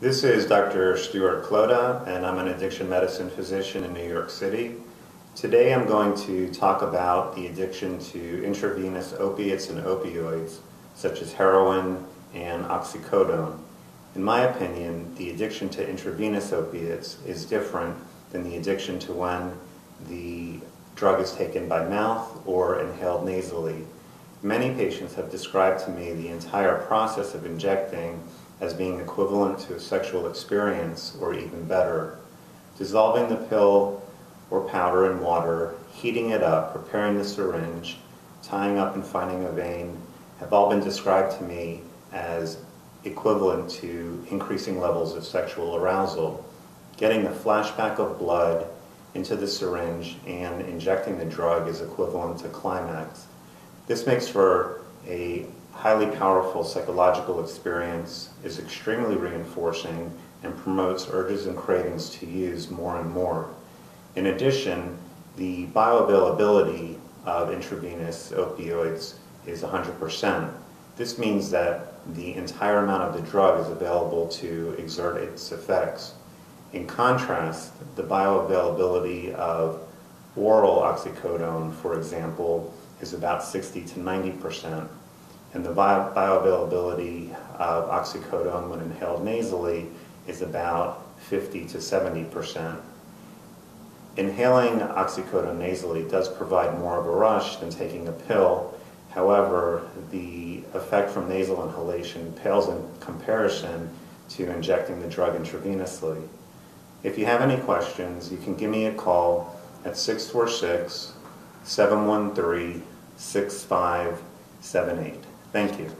This is Dr. Stuart Kloda, and I'm an addiction medicine physician in New York City. Today I'm going to talk about the addiction to intravenous opiates and opioids, such as heroin and oxycodone. In my opinion, the addiction to intravenous opiates is different than the addiction to when the drug is taken by mouth or inhaled nasally. Many patients have described to me the entire process of injecting as being equivalent to a sexual experience or even better. Dissolving the pill or powder in water, heating it up, preparing the syringe, tying up and finding a vein have all been described to me as equivalent to increasing levels of sexual arousal. Getting the flashback of blood into the syringe and injecting the drug is equivalent to climax. This makes for a highly powerful psychological experience, is extremely reinforcing, and promotes urges and cravings to use more and more. In addition, the bioavailability of intravenous opioids is 100%. This means that the entire amount of the drug is available to exert its effects. In contrast, the bioavailability of oral oxycodone, for example, is about 60 to 90 percent, and the bio bioavailability of oxycodone when inhaled nasally is about 50 to 70 percent. Inhaling oxycodone nasally does provide more of a rush than taking a pill. However, the effect from nasal inhalation pales in comparison to injecting the drug intravenously. If you have any questions, you can give me a call at 646 713 6578. Thank you.